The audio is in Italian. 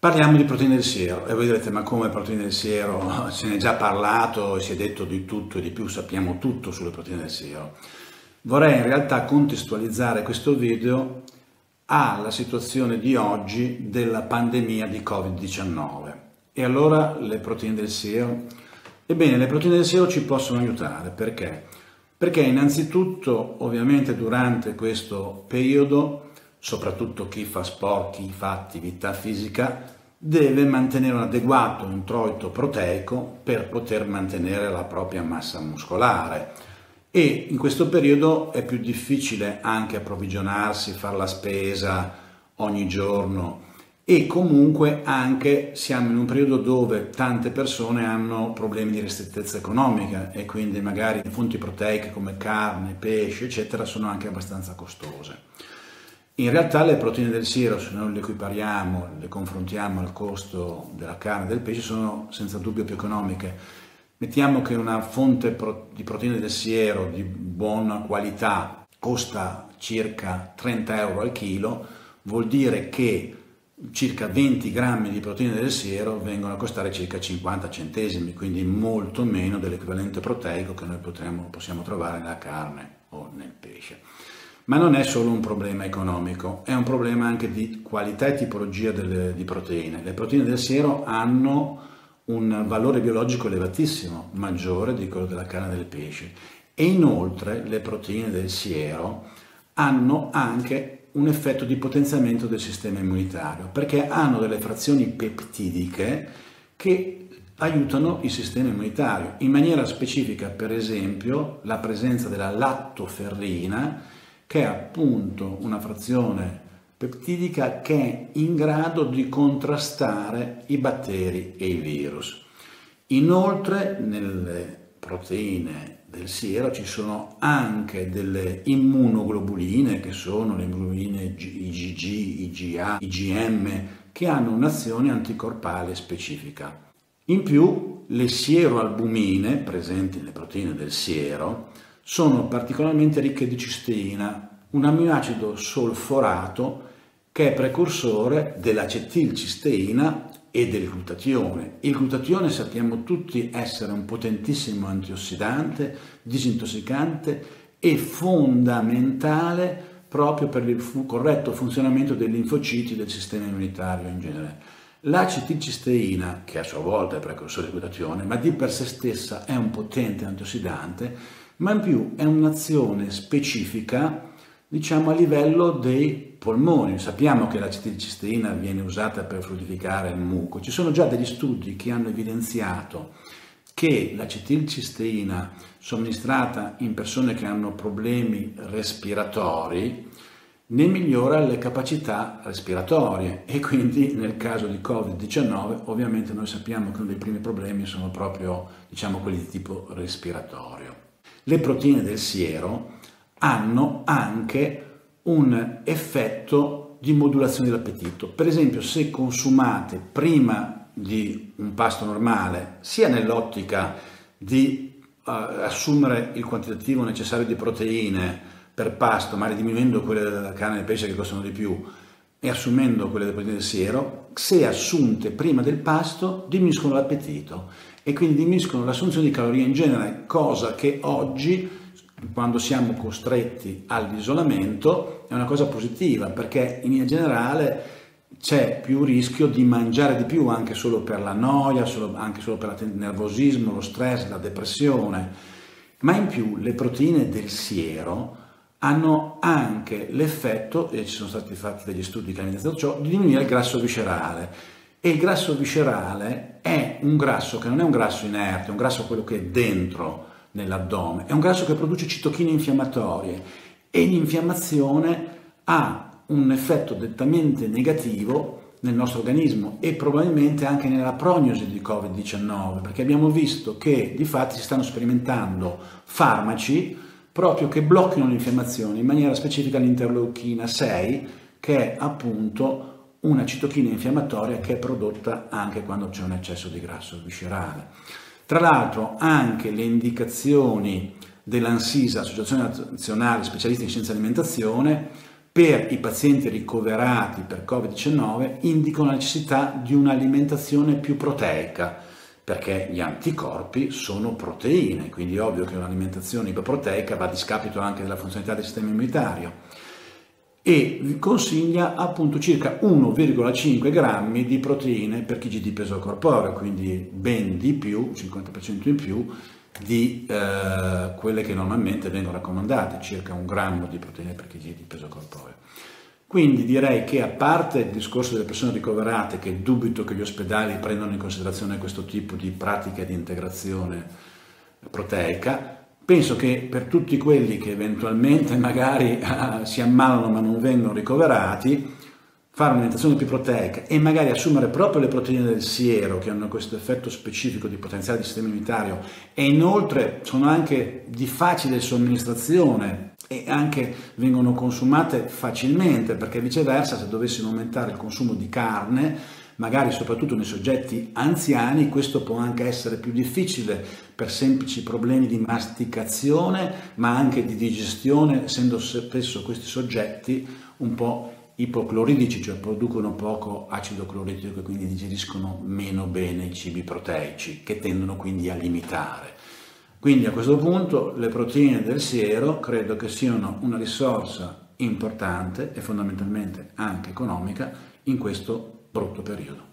Parliamo di proteine del siero e voi direte ma come proteine del siero? Se ne è già parlato, si è detto di tutto e di più, sappiamo tutto sulle proteine del siero. Vorrei in realtà contestualizzare questo video alla situazione di oggi della pandemia di Covid-19. E allora le proteine del siero? Ebbene, le proteine del siero ci possono aiutare, perché? Perché innanzitutto, ovviamente durante questo periodo, soprattutto chi fa sport, chi fa attività fisica, deve mantenere un adeguato introito proteico per poter mantenere la propria massa muscolare. E in questo periodo è più difficile anche approvvigionarsi, fare la spesa ogni giorno e comunque anche siamo in un periodo dove tante persone hanno problemi di ristrettezza economica e quindi magari fonti proteiche come carne, pesce, eccetera, sono anche abbastanza costose. In realtà le proteine del siero, se noi le equipariamo, le confrontiamo al costo della carne e del pesce, sono senza dubbio più economiche. Mettiamo che una fonte di proteine del siero di buona qualità costa circa 30 euro al chilo, vuol dire che circa 20 grammi di proteine del siero vengono a costare circa 50 centesimi, quindi molto meno dell'equivalente proteico che noi potremo, possiamo trovare nella carne. Ma non è solo un problema economico, è un problema anche di qualità e tipologia delle, di proteine. Le proteine del siero hanno un valore biologico elevatissimo, maggiore di quello della carne del pesce. E inoltre le proteine del siero hanno anche un effetto di potenziamento del sistema immunitario, perché hanno delle frazioni peptidiche che aiutano il sistema immunitario. In maniera specifica, per esempio, la presenza della lattoferrina, che è appunto una frazione peptidica che è in grado di contrastare i batteri e i virus. Inoltre nelle proteine del siero ci sono anche delle immunoglobuline che sono le immunoglobuline IgG, IgA, IgM che hanno un'azione anticorpale specifica. In più le sieroalbumine presenti nelle proteine del siero sono particolarmente ricche di cisteina, un aminoacido solforato che è precursore dell'acetilcisteina e del glutatione. Il glutatione sappiamo tutti essere un potentissimo antiossidante, disintossicante e fondamentale proprio per il corretto funzionamento dei linfociti del sistema immunitario in genere. L'acetilcisteina, che a sua volta è precursore di glutatione, ma di per sé stessa è un potente antiossidante, ma in più è un'azione specifica diciamo a livello dei polmoni. Sappiamo che l'acetilcisteina viene usata per fluidificare il muco. Ci sono già degli studi che hanno evidenziato che l'acetilcisteina somministrata in persone che hanno problemi respiratori ne migliora le capacità respiratorie e quindi nel caso di Covid-19 ovviamente noi sappiamo che uno dei primi problemi sono proprio diciamo quelli di tipo respiratorio. Le proteine del siero hanno anche un effetto di modulazione dell'appetito. Per esempio, se consumate prima di un pasto normale, sia nell'ottica di uh, assumere il quantitativo necessario di proteine per pasto, magari diminuendo quelle della carne e del pesce che costano di più, e assumendo quelle delle proteine del siero, se assunte prima del pasto diminuiscono l'appetito e quindi diminuiscono l'assunzione di calorie in genere, cosa che oggi, quando siamo costretti all'isolamento, è una cosa positiva perché in linea generale c'è più rischio di mangiare di più anche solo per la noia, solo, anche solo per il nervosismo, lo stress, la depressione, ma in più le proteine del siero hanno anche l'effetto, e ci sono stati fatti degli studi che hanno iniziato ciò, di diminuire il grasso viscerale. E il grasso viscerale è un grasso che non è un grasso inerte, è un grasso quello che è dentro nell'addome, è un grasso che produce citochine infiammatorie e l'infiammazione ha un effetto dettamente negativo nel nostro organismo e probabilmente anche nella prognosi di Covid-19, perché abbiamo visto che di fatto si stanno sperimentando farmaci proprio che blocchino l'infiammazione, in maniera specifica l'interleuchina 6, che è appunto una citochina infiammatoria che è prodotta anche quando c'è un eccesso di grasso viscerale. Tra l'altro anche le indicazioni dell'ANSISA, Associazione Nazionale Specialisti in Scienza Alimentazione, per i pazienti ricoverati per Covid-19 indicano la necessità di un'alimentazione più proteica, perché gli anticorpi sono proteine, quindi è ovvio che un'alimentazione ipoproteica va a discapito anche della funzionalità del sistema immunitario e consiglia appunto circa 1,5 grammi di proteine per kg di peso corporeo, quindi ben di più, 50% in più di eh, quelle che normalmente vengono raccomandate, circa un grammo di proteine per kg di peso corporeo. Quindi direi che a parte il discorso delle persone ricoverate, che dubito che gli ospedali prendano in considerazione questo tipo di pratiche di integrazione proteica, penso che per tutti quelli che eventualmente magari ah, si ammalano ma non vengono ricoverati, fare un'alimentazione più proteica e magari assumere proprio le proteine del siero che hanno questo effetto specifico di potenziale di sistema immunitario e inoltre sono anche di facile somministrazione e anche vengono consumate facilmente perché viceversa se dovessimo aumentare il consumo di carne magari soprattutto nei soggetti anziani questo può anche essere più difficile per semplici problemi di masticazione ma anche di digestione essendo spesso questi soggetti un po' ipocloridici, cioè producono poco acido cloridrico e quindi digeriscono meno bene i cibi proteici, che tendono quindi a limitare. Quindi a questo punto le proteine del siero credo che siano una risorsa importante e fondamentalmente anche economica in questo brutto periodo.